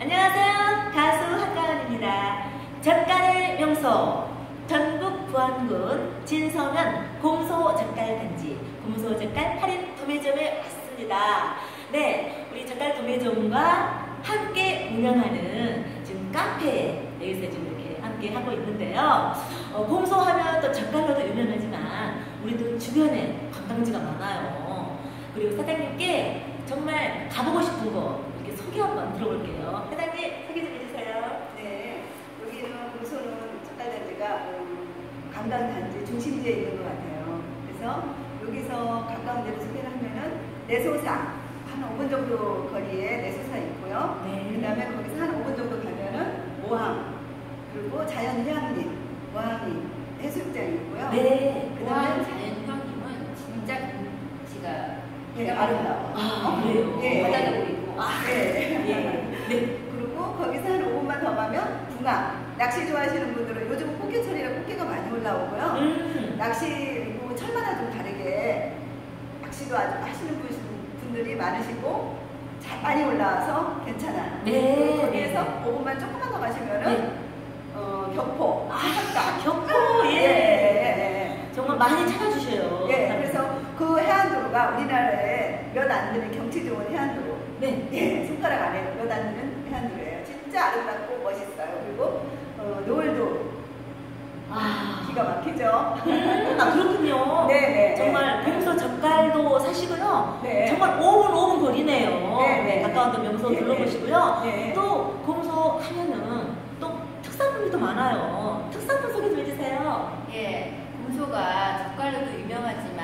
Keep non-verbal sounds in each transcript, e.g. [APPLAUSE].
안녕하세요. 가수 한가은입니다. 젓갈의 명소 전북 부안군 진서면 공소젓갈단지 공소젓갈 할인 도매점에 왔습니다. 네, 우리 젓갈 도매점과 함께 운영하는 지금 카페 여기서 지금 이렇게 함께 하고 있는데요. 어, 공소하면 또 젓갈로도 유명하지만 우리도 주변에 관광지가 많아요. 그리고 사장님께 정말 가보고 이렇게 들어볼게요. 사장님 소개 좀 해주세요. 네, 여기는 공소는 젓갈단지가 음, 관광단지 중심지에 있는 것 같아요. 그래서 여기서 가까운 데로 소개를 하면은 내소사 한 5분 정도 거리에 내소사 있고요. 네. 그 다음에 거기서 한 5분 정도 가면은 모항 그리고 자연휴양림 모항이 해수욕장이 있고요. 네. 보안 자연휴양림은 진짜 경치가 예, 아름다워. 아, 그래요? 예. 바다도 보이고 아, 네. 예. 네. 그리고 거기서 한 5분만 더 가면 붕암. 낚시 좋아하시는 분들은 요즘 꽃게철이라 꽃게가 많이 올라오고요. 음. 낚시 뭐 철마다 좀 다르게 낚시도 아주 하시는 분- 분들이 많으시고 잘 많이 올라와서 괜찮아요. 네. 거기에서 5분만 조금만 더 가시면은 네. 어, 경포. 아, 경포, 예, 예. 예, 예. 정말 많이. 예, 그 해안도로가 우리나라에 몇 안 되는 경치 좋은 해안도로. 네. 예, 손가락 안에 몇 안 되는 해안도로예요. 진짜 아름답고 멋있어요. 그리고 어, 노을도 아, 기가 막히죠. 음, 아 그렇군요. 네, 네. 정말 공소 젓갈도 사시고요. 네. 정말 5분 5분 거리네요. 네, 네. 가까운 또 명소 네, 둘러보시고요. 네. 또 공소 하면은 또 특산품이 또 많아요. 특산품 소개 좀 해주세요. 예, 공소가 젓갈로도 유명하지만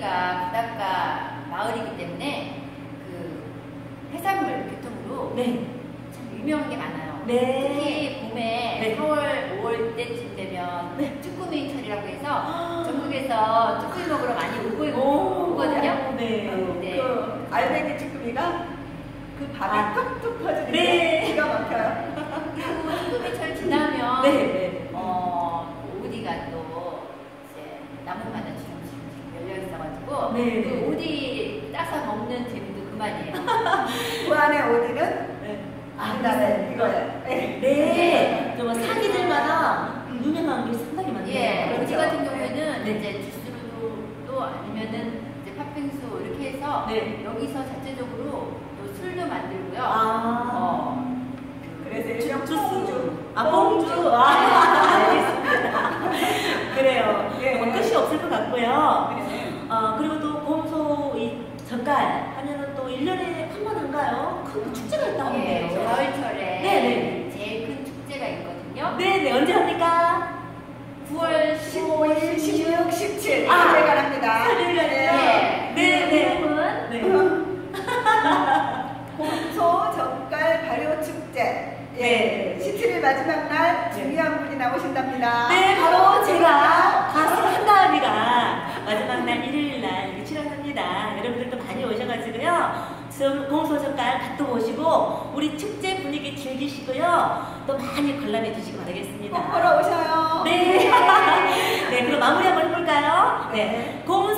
여기가 바닷가 마을이기 때문에 그 해산물 교통으로 네. 참 유명한 게 많아요. 네. 특히 봄에 네. 4월, 5월 때쯤 되면 네. 쭈꾸미 철이라고 해서 전국에서 쭈꾸미 먹으러 많이 오고 오, 오거든요. 네. 네. 그 알배기 쭈꾸미가 그 밥이 아. 뚝뚝 터지는데 네. 기가 막혀요. 그리고 쭈꾸미 철 지나면 네, 네. 어, 오디가 또 이제 나무마다 있어가지고 네, 그 네. 오디 따서 먹는 재미도 그만이에요. [LAUGHS] 그 안에 오디는 네. 우리나라의 이거예요. 네. 네. 정말 사기들마다 유명한 게 상당히 많네요. 예, 오디 그렇죠. 같은 경우에는 네. 이제 주스로도 또 아니면은 이제 팥빙수 이렇게 해서 네. 여기서 자체적으로 또 술도 만들고요. 아. 어, 그래서 주- 일명 주스. 뽕주. 아, 뽕주. 아, 알겠습니다. 그래요. 예. 뭐 끝이 없을 것 같고요. 네. 어, 그리고 또 공소 이 젓갈 하면은 또 1년에 한번 한가요? 큰 축제가 있다고 예, 하네요. 가을철에 네네. 제일 큰 축제가 있거든요. 네네, 언제 합니까? 9월 15일, 16, 17 아. 이렇게 합니다. 설날이요? 예. 네네. 이름은 네. [LAUGHS] 공소 젓갈 발효 축제. 네. 예. 17일 마지막 날 중요한 분이 나오신답니다. 네, 바로 제가 가수 한다은이가 마지막 날 일요일 날 이렇게 여러분들도 많이 오셔가지고요. 지금 공소젓갈 맛도 보시고 우리 축제 분위기 즐기시고요. 또 많이 관람해 주시기 바라겠습니다. 꼭 보러 오셔요. 네. [LAUGHS] 네, 그럼 마무리 한번 해볼까요? 네. 공